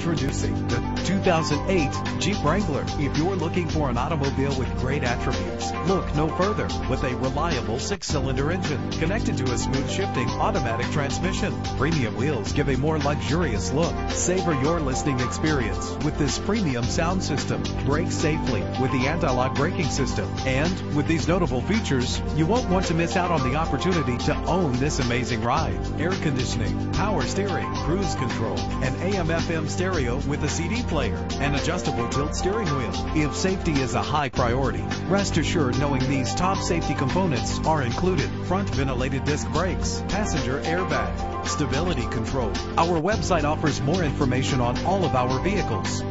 2008 Jeep Wrangler. If you're looking for an automobile with great attributes, look no further. With a reliable six-cylinder engine connected to a smooth shifting automatic transmission, premium wheels give a more luxurious look. Savor your listening experience with this premium sound system. Brake safely with the anti-lock braking system. And with these notable features, you won't want to miss out on the opportunity to own this amazing ride. Air conditioning, power steering, cruise control, and AM FM stereo with a CD player, an adjustable tilt steering wheel. If safety is a high priority, rest assured knowing these top safety components are included. Front ventilated disc brakes, passenger airbag, stability control. Our website offers more information on all of our vehicles.